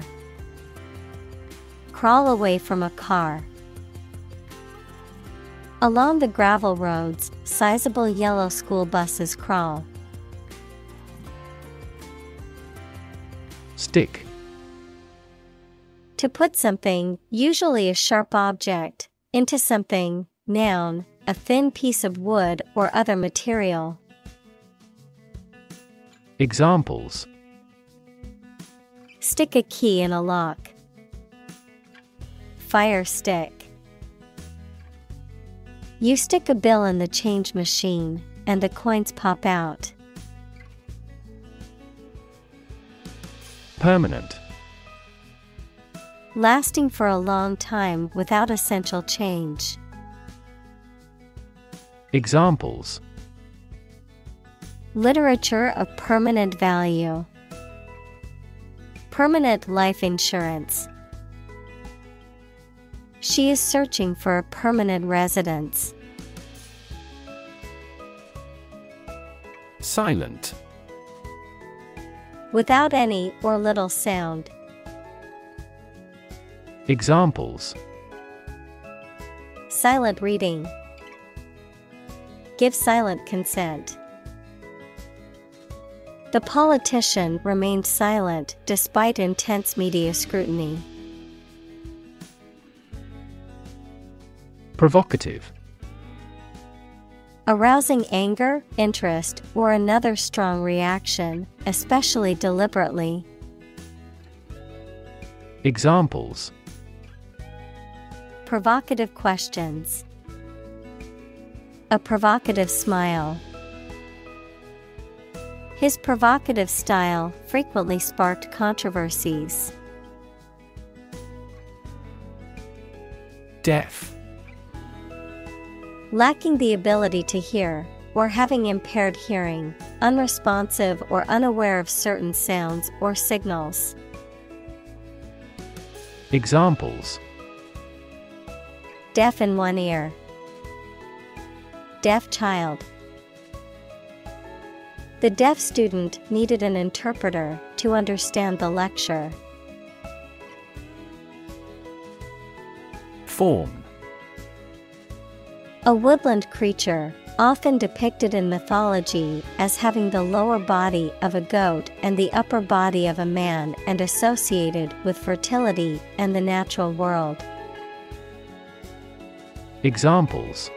Crawl away from a car. Along the gravel roads, sizable yellow school buses crawl. Stick. To put something, usually a sharp object, into something, noun, a thin piece of wood or other material. Examples Stick a key in a lock. Fire stick. You stick a bill in the change machine, and the coins pop out. Permanent. Lasting for a long time without essential change. Examples Literature of permanent value. Permanent life insurance. She is searching for a permanent residence. Silent. Without any or little sound. Examples Silent reading. Give silent consent. The politician remained silent despite intense media scrutiny. Provocative. Arousing anger, interest, or another strong reaction, especially deliberately. Examples Provocative questions. A provocative smile. His provocative style frequently sparked controversies. Deaf. Lacking the ability to hear, or having impaired hearing, unresponsive or unaware of certain sounds or signals. Examples Deaf in one ear. Deaf child. The deaf student needed an interpreter to understand the lecture. Faun. A woodland creature, often depicted in mythology as having the lower body of a goat and the upper body of a man and associated with fertility and the natural world. Examples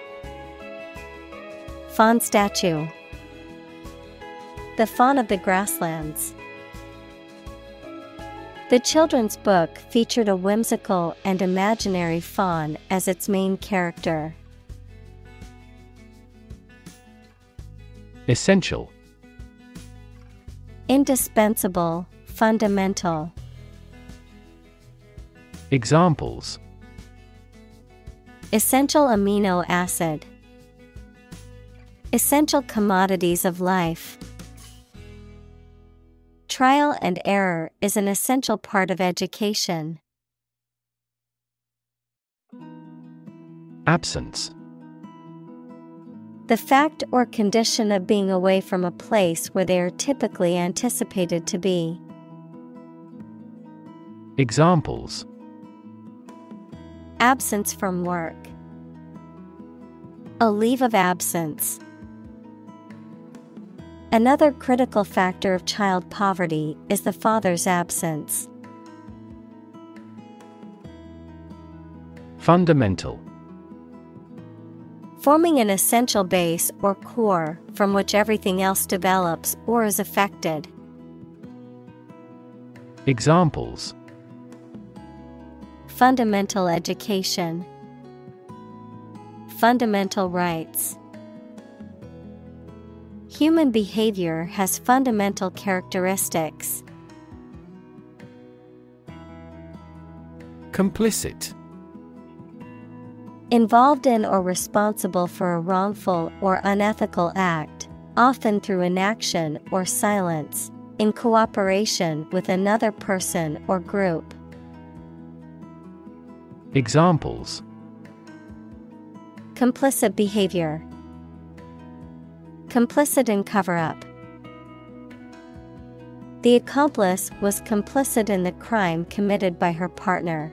Faun statue. The faun of the grasslands. The children's book featured a whimsical and imaginary faun as its main character. Essential. Indispensable, fundamental. Examples Essential amino acid. Essential commodities of life. Trial and error is an essential part of education. Absence. The fact or condition of being away from a place where they are typically anticipated to be. Examples Absence from work. A leave of absence. Another critical factor of child poverty is the father's absence. Fundamental. Forming an essential base or core from which everything else develops or is affected. Examples Fundamental education. Fundamental rights. Human behavior has fundamental characteristics. Complicit. Involved in or responsible for a wrongful or unethical act, often through inaction or silence, in cooperation with another person or group. Examples Complicit behavior, complicit in cover up. The accomplice was complicit in the crime committed by her partner.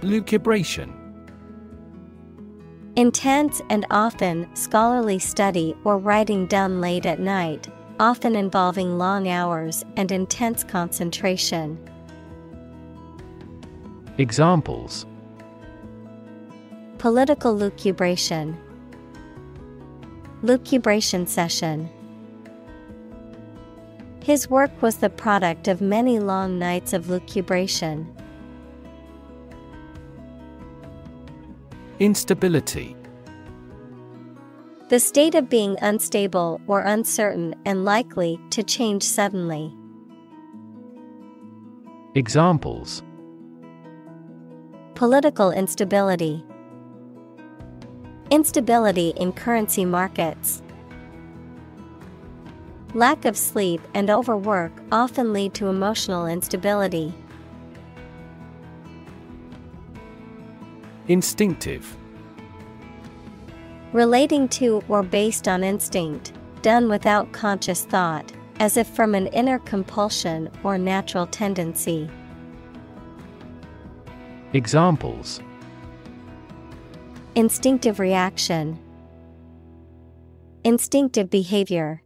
Lucubration Intense and often scholarly study or writing done late at night, often involving long hours and intense concentration. Examples Political lucubration, lucubration session. His work was the product of many long nights of lucubration. Instability The state of being unstable or uncertain and likely to change suddenly. Examples Political instability, instability in currency markets. Lack of sleep and overwork often lead to emotional instability. Instinctive Relating to or based on instinct, done without conscious thought, as if from an inner compulsion or natural tendency. Examples Instinctive reaction, Instinctive behavior.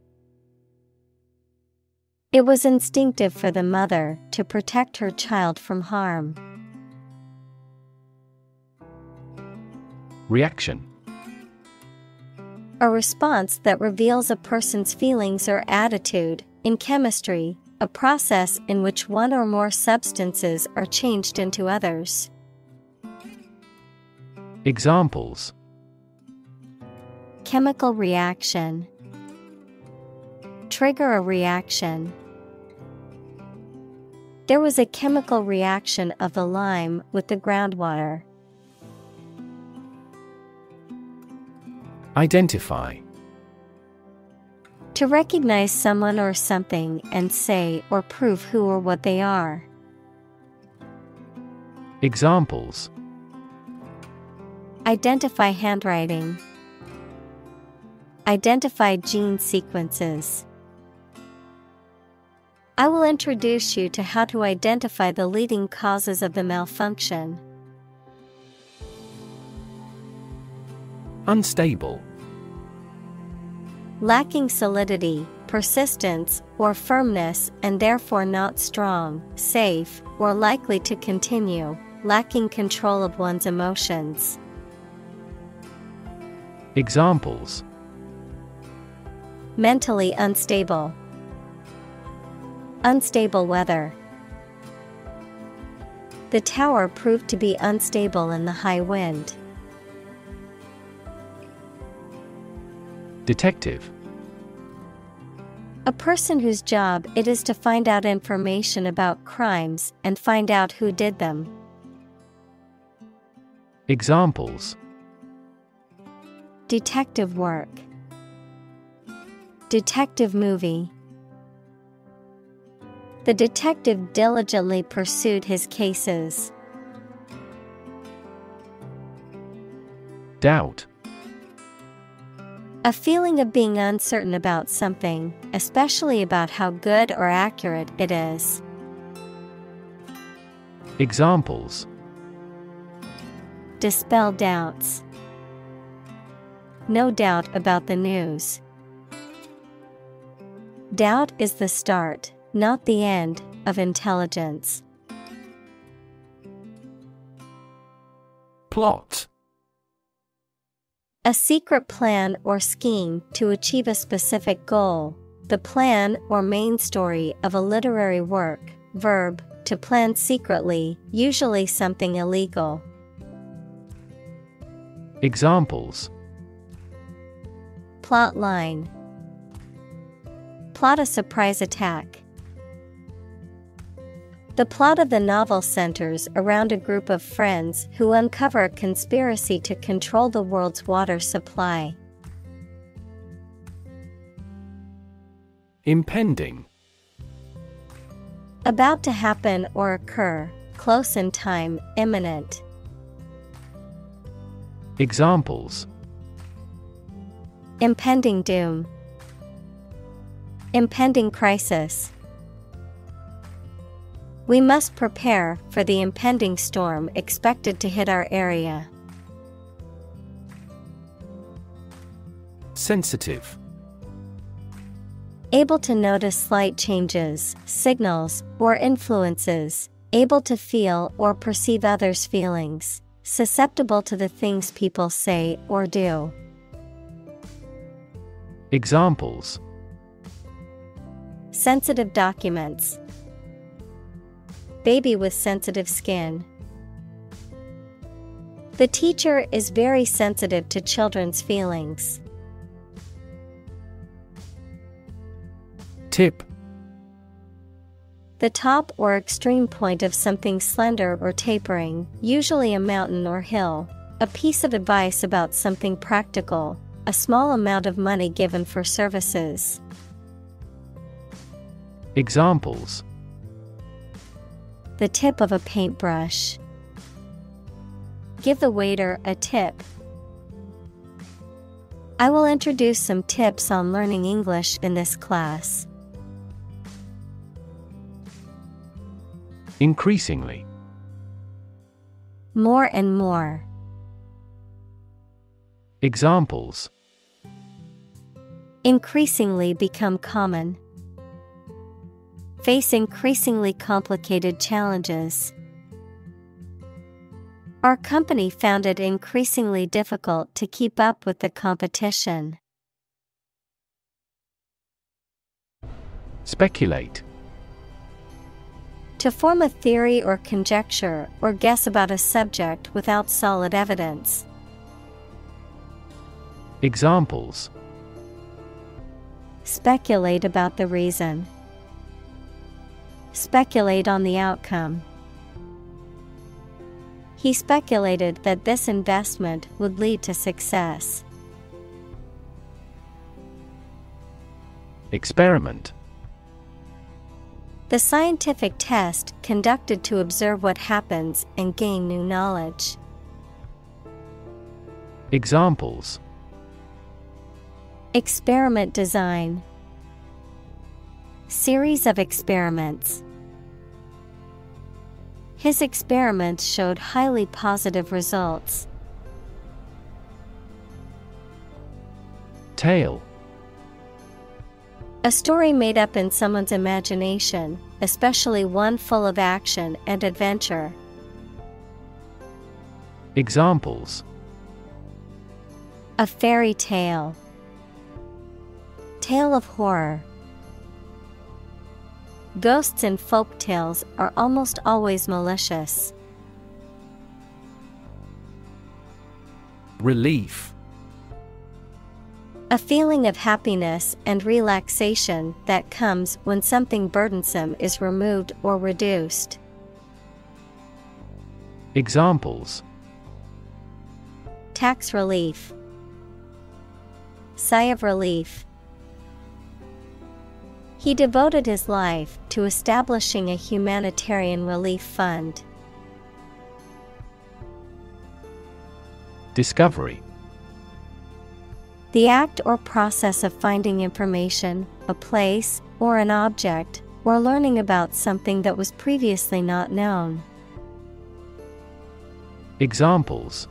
It was instinctive for the mother to protect her child from harm. Reaction A response that reveals a person's feelings or attitude. In chemistry, a process in which one or more substances are changed into others. Examples Chemical reaction. Trigger a reaction. There was a chemical reaction of the lime with the groundwater. Identify To recognize someone or something and say or prove who or what they are. Examples Identify handwriting. Identify gene sequences. I will introduce you to how to identify the leading causes of the malfunction. Unstable Lacking solidity, persistence, or firmness, and therefore not strong, safe, or likely to continue, lacking control of one's emotions. Examples Mentally unstable, unstable weather. The tower proved to be unstable in the high wind. Detective A person whose job it is to find out information about crimes and find out who did them. Examples Detective work, Detective movie. The detective diligently pursued his cases. Doubt A feeling of being uncertain about something, especially about how good or accurate it is. Examples Dispel doubts. No doubt about the news. Doubt is the start, not the end, of intelligence. Plot A secret plan or scheme to achieve a specific goal. The plan or main story of a literary work. Verb, to plan secretly, usually something illegal. Examples Plot line Plot a surprise attack. The plot of the novel centers around a group of friends who uncover a conspiracy to control the world's water supply. Impending. About to happen or occur, close in time, imminent. Examples Impending doom, Impending crisis. We must prepare for the impending storm expected to hit our area. Sensitive. Able to notice slight changes, signals, or influences, able to feel or perceive others' feelings, susceptible to the things people say or do. Examples Sensitive documents. Baby with sensitive skin. The teacher is very sensitive to children's feelings. Tip. The top or extreme point of something slender or tapering, usually a mountain or hill. A piece of advice about something practical, a small amount of money given for services. Examples The tip of a paintbrush. Give the waiter a tip. I will introduce some tips on learning English in this class. Increasingly. More and more. Examples Increasingly become common. Face increasingly complicated challenges. Our company found it increasingly difficult to keep up with the competition. Speculate. To form a theory or conjecture or guess about a subject without solid evidence. Examples Speculate about the reason. Speculate on the outcome. He speculated that this investment would lead to success. Experiment. The scientific test conducted to observe what happens and gain new knowledge. Examples Experiment design Series of experiments. His experiments showed highly positive results. Tale. A story made up in someone's imagination, especially one full of action and adventure. Examples A fairy tale. Tale of horror. Ghosts in folk tales are almost always malicious. Relief. A feeling of happiness and relaxation that comes when something burdensome is removed or reduced. Examples Tax relief. Sigh of relief. He devoted his life to establishing a humanitarian relief fund. Discovery. The act or process of finding information, a place, or an object, or learning about something that was previously not known. Examples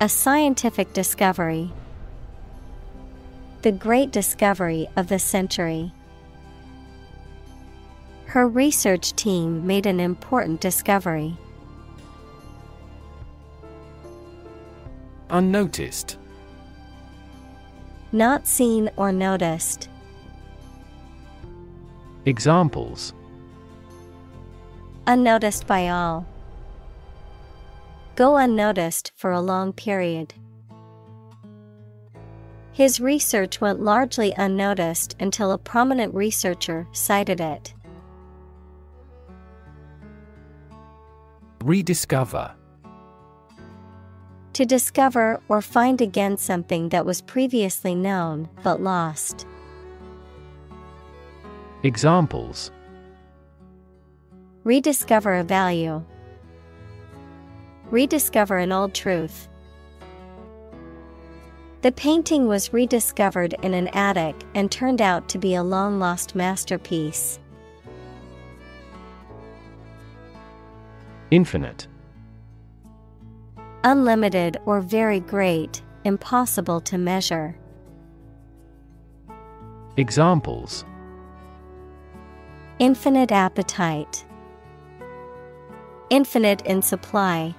A scientific discovery. The great discovery of the century. Her research team made an important discovery. Unnoticed. Not seen or noticed. Examples Unnoticed by all. Go unnoticed for a long period. His research went largely unnoticed until a prominent researcher cited it. Rediscover To discover or find again something that was previously known but lost. Examples Rediscover a value, Rediscover an old truth. The painting was rediscovered in an attic and turned out to be a long lost masterpiece. Infinite. Unlimited or very great, impossible to measure. Examples Infinite appetite. Infinite in supply.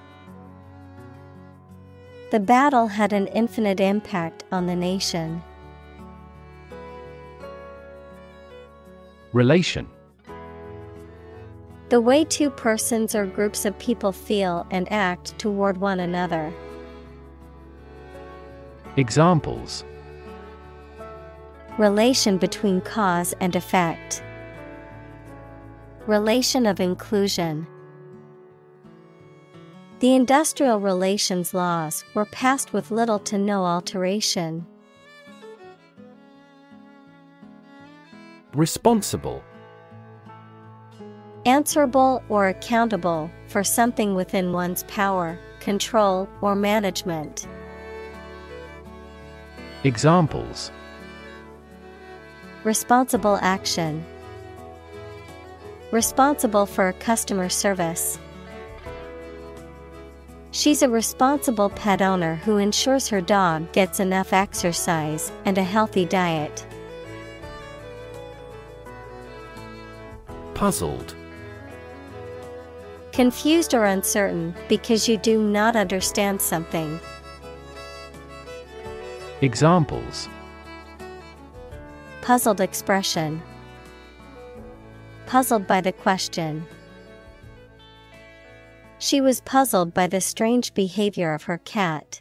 The battle had an infinite impact on the nation. Relation. The way two persons or groups of people feel and act toward one another. Examples Relation between cause and effect. Relation of inclusion. The industrial relations laws were passed with little to no alteration. Responsible. Answerable or accountable for something within one's power, control, or management. Examples Responsible action. Responsible for customer service. She's a responsible pet owner who ensures her dog gets enough exercise and a healthy diet. Puzzled. Confused or uncertain because you do not understand something. Examples Puzzled expression. Puzzled by the question. She was puzzled by the strange behavior of her cat.